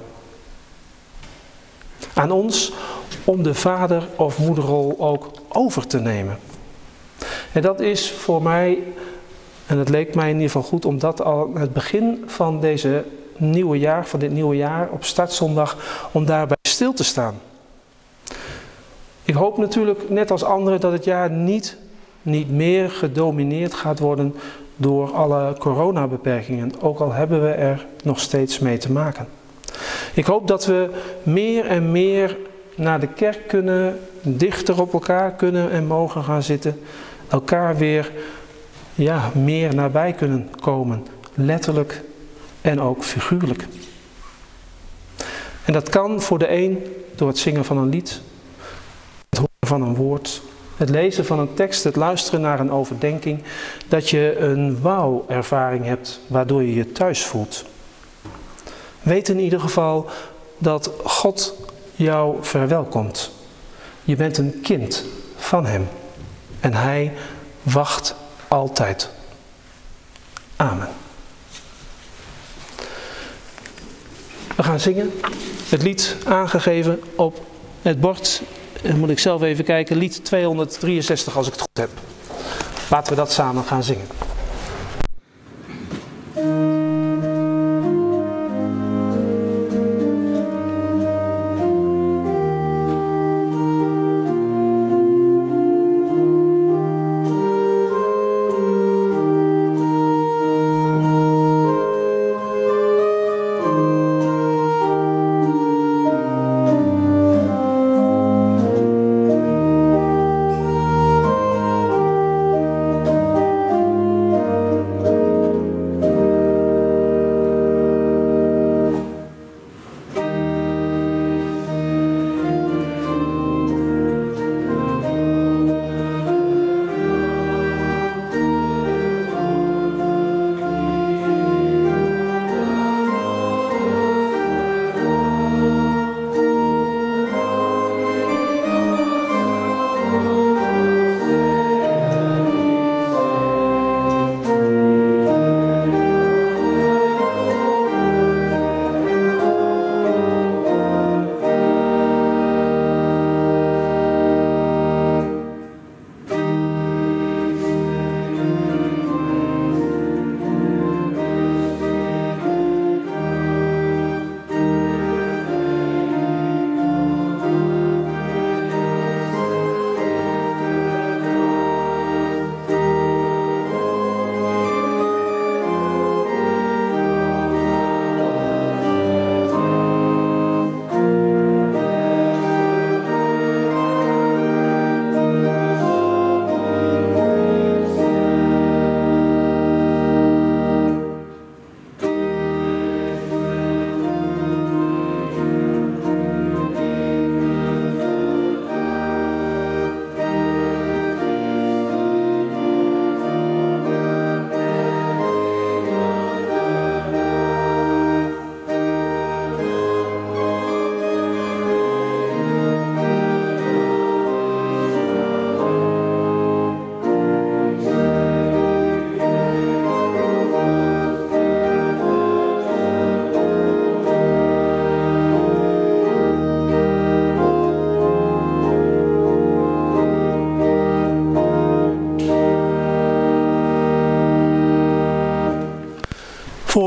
Aan ons om de vader- of moederrol ook over te nemen. En dat is voor mij, en het leek mij in ieder geval goed om dat al aan het begin van deze nieuwe jaar, van dit nieuwe jaar, op startzondag, om daarbij stil te staan. Ik hoop natuurlijk, net als anderen, dat het jaar niet, niet meer gedomineerd gaat worden door alle coronabeperkingen, ook al hebben we er nog steeds mee te maken. Ik hoop dat we meer en meer naar de kerk kunnen, dichter op elkaar kunnen en mogen gaan zitten, elkaar weer ja, meer nabij kunnen komen, letterlijk en ook figuurlijk. En dat kan voor de een door het zingen van een lied, het horen van een woord, het lezen van een tekst, het luisteren naar een overdenking, dat je een wauw-ervaring hebt waardoor je je thuis voelt. Weet in ieder geval dat God jou verwelkomt. Je bent een kind van Hem en Hij wacht altijd. Amen. We gaan zingen. Het lied aangegeven op het bord. En moet ik zelf even kijken. Lied 263 als ik het goed heb. Laten we dat samen gaan zingen.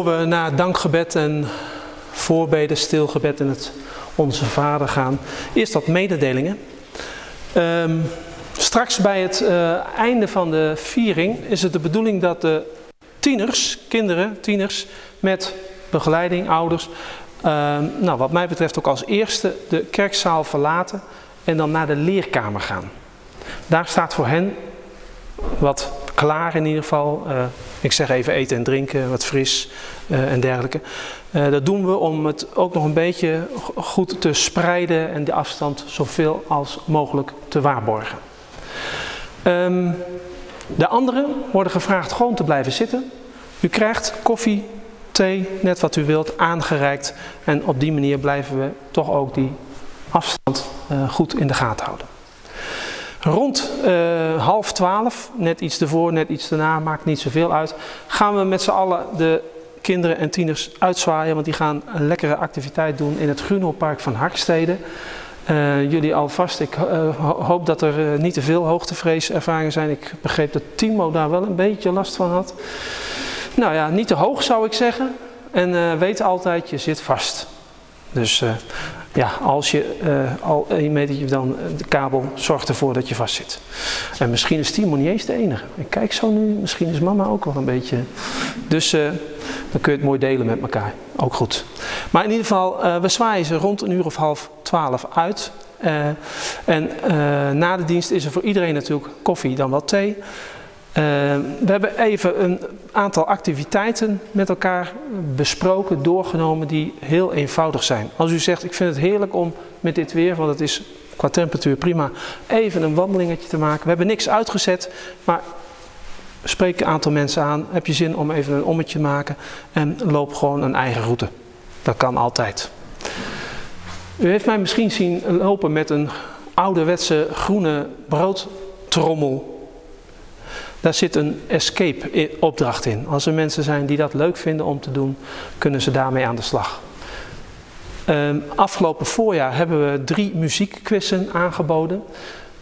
Naar dankgebed en voorbeden, stilgebed en het Onze Vader gaan. Eerst wat mededelingen. Ehm, straks bij het eh, einde van de viering is het de bedoeling dat de tieners, kinderen, tieners met begeleiding, ouders, ehm, nou, wat mij betreft ook als eerste de kerkzaal verlaten en dan naar de leerkamer gaan. Daar staat voor hen wat klaar in ieder geval. Uh, ik zeg even eten en drinken, wat fris uh, en dergelijke. Uh, dat doen we om het ook nog een beetje goed te spreiden en de afstand zoveel als mogelijk te waarborgen. Um, de anderen worden gevraagd gewoon te blijven zitten. U krijgt koffie, thee, net wat u wilt, aangereikt. En op die manier blijven we toch ook die afstand goed in de gaten houden. Rond half twaalf, net iets ervoor, net iets daarna, maakt niet zoveel uit, gaan we met z'n allen de kinderen en tieners uitzwaaien, want die gaan een lekkere activiteit doen in het Grunelpark van Harkstede. Uh, jullie alvast, ik uh, hoop dat er niet te veel hoogtevreeservaringen zijn. Ik begreep dat Timo daar wel een beetje last van had. Nou ja, niet te hoog zou ik zeggen. En weet altijd, je zit vast. Dus ja, als je uh, al een metertje dan de kabel zorgt ervoor dat je vast zit. En misschien is Timo niet eens de enige. Ik kijk zo nu, misschien is mama ook wel een beetje. Dus uh, dan kun je het mooi delen met elkaar. Ook goed. Maar in ieder geval, we zwaaien ze rond een uur of half twaalf uit. en na de dienst is er voor iedereen natuurlijk koffie, dan wel thee. Uh, we hebben even een aantal activiteiten met elkaar besproken, doorgenomen, die heel eenvoudig zijn. Als u zegt, ik vind het heerlijk om met dit weer, want het is qua temperatuur prima, even een wandelingetje te maken. We hebben niks uitgezet, maar spreek een aantal mensen aan. Heb je zin om even een ommetje te maken en loop gewoon een eigen route. Dat kan altijd. U heeft mij misschien zien lopen met een ouderwetse groene broodtrommel daar zit een escape opdracht in. Als er mensen zijn die dat leuk vinden om te doen, kunnen ze daarmee aan de slag. Um, afgelopen voorjaar hebben we drie muziekquizzen aangeboden.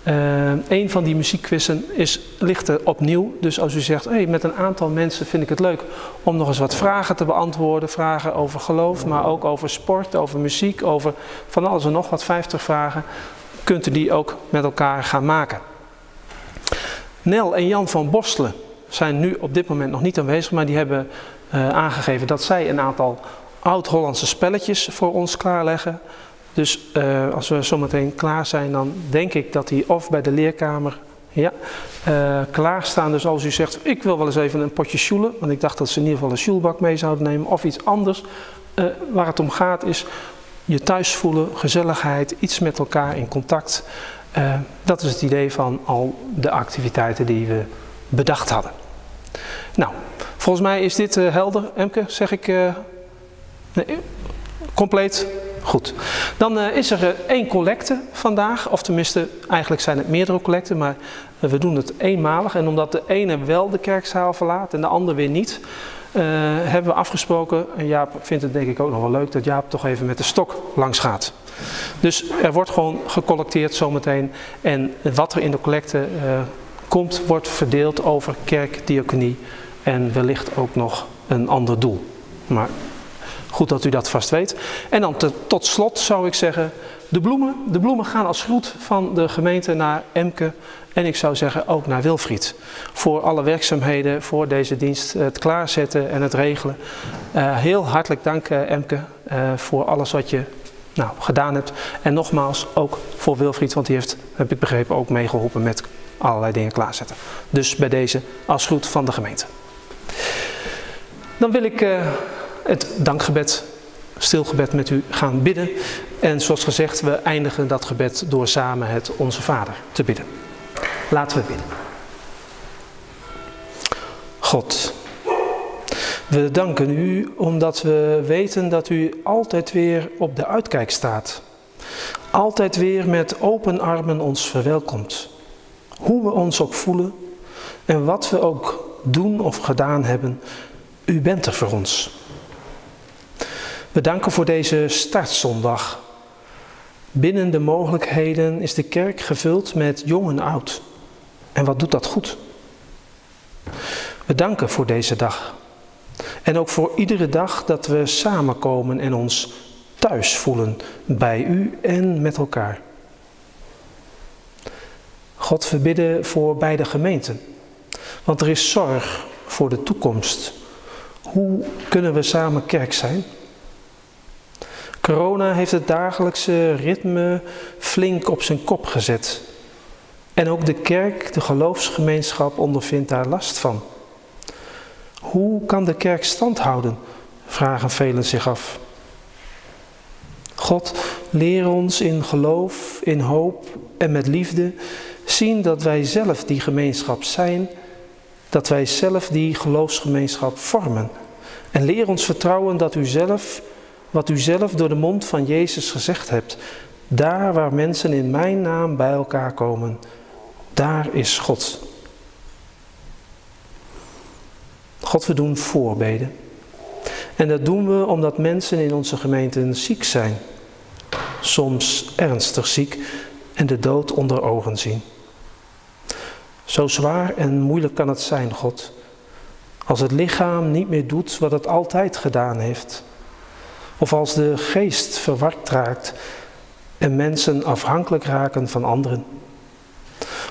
Uh, een van die muziekquizzen is, ligt er opnieuw. Dus als u zegt, hey, met een aantal mensen vind ik het leuk om nog eens wat vragen te beantwoorden. Vragen over geloof, maar ook over sport, over muziek, over van alles en nog wat, 50 vragen. Kunt u die ook met elkaar gaan maken. Nel en Jan van Borstelen zijn nu op dit moment nog niet aanwezig, maar die hebben uh, aangegeven dat zij een aantal oud-Hollandse spelletjes voor ons klaarleggen. Dus uh, als we zometeen klaar zijn, dan denk ik dat die of bij de leerkamer ja, uh, klaarstaan. Dus als u zegt, ik wil wel eens even een potje sjoelen, want ik dacht dat ze in ieder geval een sjoelbak mee zouden nemen, of iets anders. waar het om gaat is je thuis voelen, gezelligheid, iets met elkaar in contact. Uh, dat is het idee van al de activiteiten die we bedacht hadden. Nou, volgens mij is dit uh, helder, Emke, zeg ik. Nee, compleet? Goed. Dan is er één collecte vandaag, of tenminste, eigenlijk zijn het meerdere collecten, maar we doen het eenmalig. En omdat de ene wel de kerkzaal verlaat en de ander weer niet, hebben we afgesproken, en Jaap vindt het denk ik ook nog wel leuk, dat Jaap toch even met de stok langs gaat. Dus er wordt gewoon gecollecteerd zometeen. En wat er in de collecte uh, komt, wordt verdeeld over kerk, diaconie en wellicht ook nog een ander doel. Maar goed dat u dat vast weet. En dan tot slot zou ik zeggen, de bloemen. De bloemen gaan als groet van de gemeente naar Emke en ik zou zeggen ook naar Wilfried. Voor alle werkzaamheden, voor deze dienst, het klaarzetten en het regelen. Uh, heel hartelijk dank uh, Emke voor alles wat je nou, gedaan hebt. En nogmaals, ook voor Wilfried, want die heeft, heb ik begrepen, ook meegeholpen met allerlei dingen klaarzetten. Dus bij deze als groet van de gemeente. Dan wil ik uh, het dankgebed, stilgebed met u gaan bidden. En zoals gezegd, we eindigen dat gebed door samen het Onze Vader te bidden. Laten we bidden. God. We danken u omdat we weten dat u altijd weer op de uitkijk staat. Altijd weer met open armen ons verwelkomt. Hoe we ons ook voelen en wat we ook doen of gedaan hebben, u bent er voor ons. We danken voor deze startzondag. Binnen de mogelijkheden is de kerk gevuld met jong en oud. En wat doet dat goed? We danken voor deze dag. En ook voor iedere dag dat we samenkomen en ons thuis voelen bij u en met elkaar. God, we bidden voor beide gemeenten. Want er is zorg voor de toekomst. Hoe kunnen we samen kerk zijn? Corona heeft het dagelijkse ritme flink op zijn kop gezet. En ook de kerk, de geloofsgemeenschap, ondervindt daar last van. Hoe kan de kerk stand houden? Vragen velen zich af. God, leer ons in geloof, in hoop en met liefde zien dat wij zelf die gemeenschap zijn, dat wij zelf die geloofsgemeenschap vormen. En leer ons vertrouwen dat u zelf, wat u zelf door de mond van Jezus gezegd hebt, daar waar mensen in mijn naam bij elkaar komen, daar is God. God, we doen voorbeden. En dat doen we omdat mensen in onze gemeenten ziek zijn. Soms ernstig ziek en de dood onder ogen zien. Zo zwaar en moeilijk kan het zijn, God, als het lichaam niet meer doet wat het altijd gedaan heeft. Of als de geest verward raakt en mensen afhankelijk raken van anderen.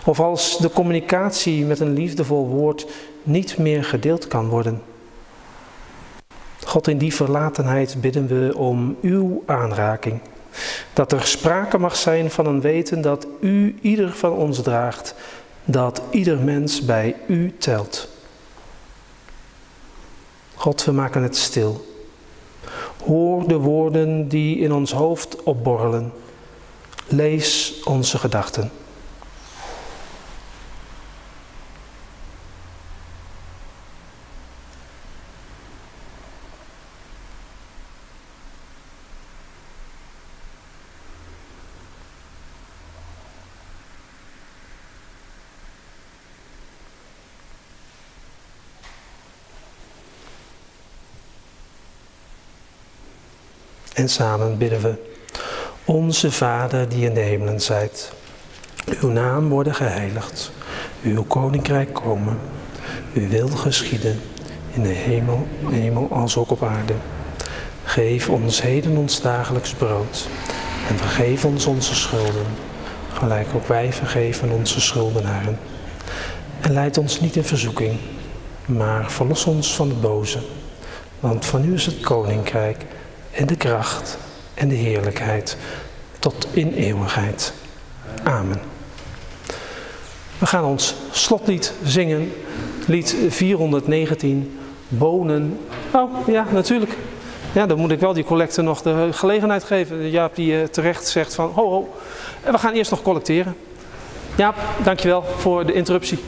Of als de communicatie met een liefdevol woord niet meer gedeeld kan worden. God, in die verlatenheid bidden we om uw aanraking. Dat er sprake mag zijn van een weten dat u ieder van ons draagt, dat ieder mens bij u telt. God, we maken het stil. Hoor de woorden die in ons hoofd opborrelen. Lees onze gedachten. En samen bidden we. Onze Vader die in de hemelen zijt. Uw naam worden geheiligd. Uw koninkrijk komen. Uw wil geschieden. In de hemel, hemel als ook op aarde. Geef ons heden ons dagelijks brood. En vergeef ons onze schulden. Gelijk ook wij vergeven onze schuldenaren. En leid ons niet in verzoeking. Maar verlos ons van het boze. Want van u is het koninkrijk en de kracht en de heerlijkheid tot in eeuwigheid. Amen. We gaan ons slotlied zingen, lied 419, Bonen. Oh, ja, natuurlijk. Ja, dan moet ik wel die collector nog de gelegenheid geven. Jaap die uh, terecht zegt van, ho ho, we gaan eerst nog collecteren. Jaap, dankjewel voor de interruptie.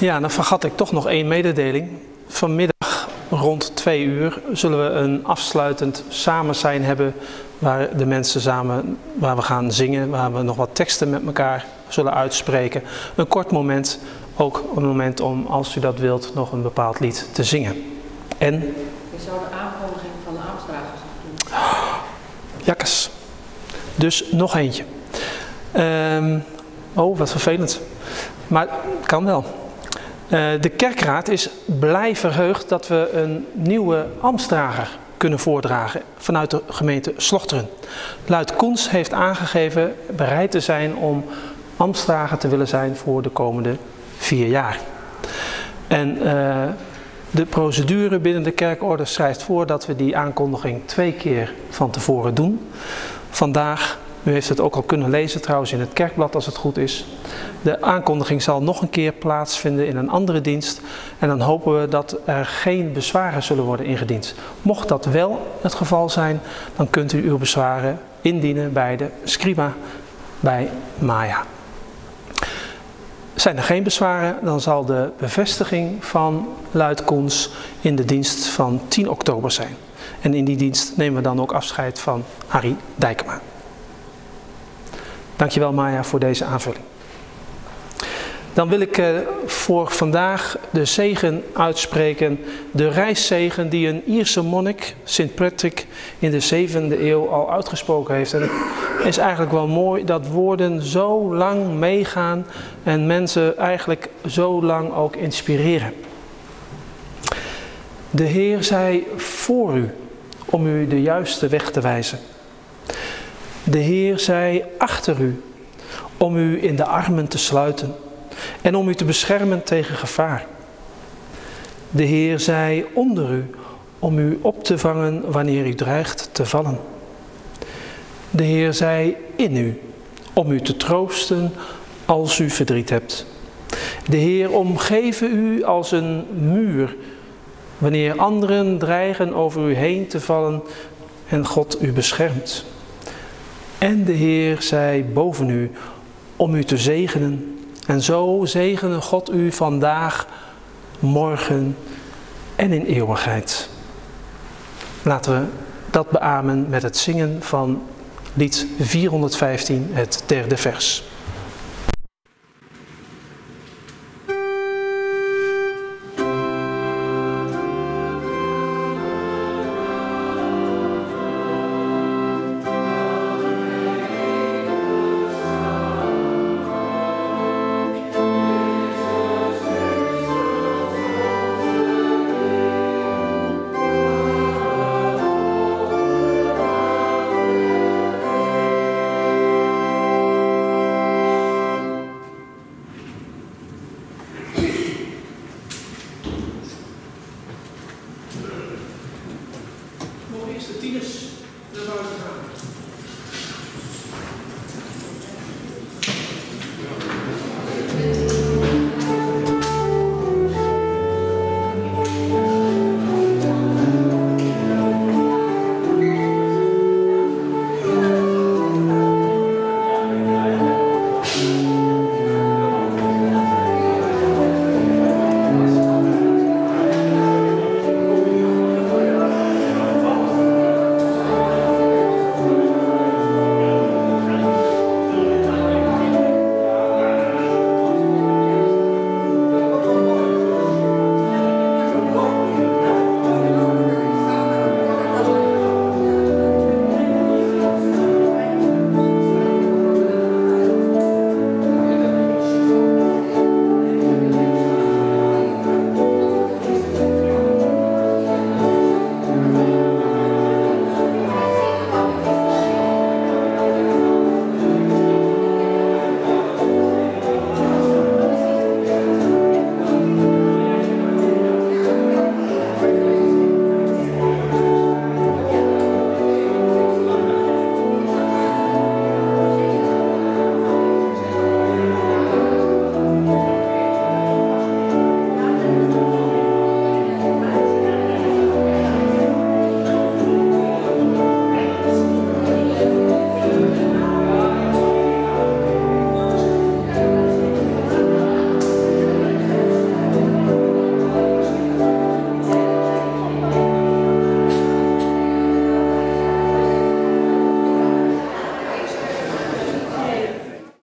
Ja, dan vergat ik toch nog één mededeling. Vanmiddag rond twee uur zullen we een afsluitend samen zijn hebben waar de mensen samen, waar we gaan zingen, waar we nog wat teksten met elkaar zullen uitspreken. Een kort moment, ook een moment om, als u dat wilt, nog een bepaald lied te zingen. En? Je zou de aankondiging van de Amstragers doen. Jakkes. Dus nog eentje. Ehm, oh, wat vervelend. Maar kan wel. Uh, de kerkraad is blij verheugd dat we een nieuwe ambtsdrager kunnen voordragen vanuit de gemeente Slochteren. Luid Koens heeft aangegeven bereid te zijn om ambtsdrager te willen zijn voor de komende vier jaar. En uh, de procedure binnen de kerkorde schrijft voor dat we die aankondiging twee keer van tevoren doen. Vandaag u heeft het ook al kunnen lezen trouwens in het kerkblad als het goed is. De aankondiging zal nog een keer plaatsvinden in een andere dienst. En dan hopen we dat er geen bezwaren zullen worden ingediend. Mocht dat wel het geval zijn, dan kunt u uw bezwaren indienen bij de scriba bij Maya. Zijn er geen bezwaren, dan zal de bevestiging van Luidkoens in de dienst van 10 oktober zijn. En in die dienst nemen we dan ook afscheid van Harry Dijkema. Dankjewel Maya voor deze aanvulling. Dan wil ik eh, voor vandaag de zegen uitspreken, de reiszegen die een Ierse monnik, Sint Patrick, in de 7e eeuw al uitgesproken heeft. En het is eigenlijk wel mooi dat woorden zo lang meegaan en mensen eigenlijk zo lang ook inspireren. De Heer zei voor u om u de juiste weg te wijzen. De Heer zei achter u, om u in de armen te sluiten en om u te beschermen tegen gevaar. De Heer zei onder u, om u op te vangen wanneer u dreigt te vallen. De Heer zei in u, om u te troosten als u verdriet hebt. De Heer omgeven u als een muur, wanneer anderen dreigen over u heen te vallen en God u beschermt. En de Heer zij boven u om u te zegenen. En zo zegene God u vandaag, morgen en in eeuwigheid. Laten we dat beamen met het zingen van lied 415, het derde vers.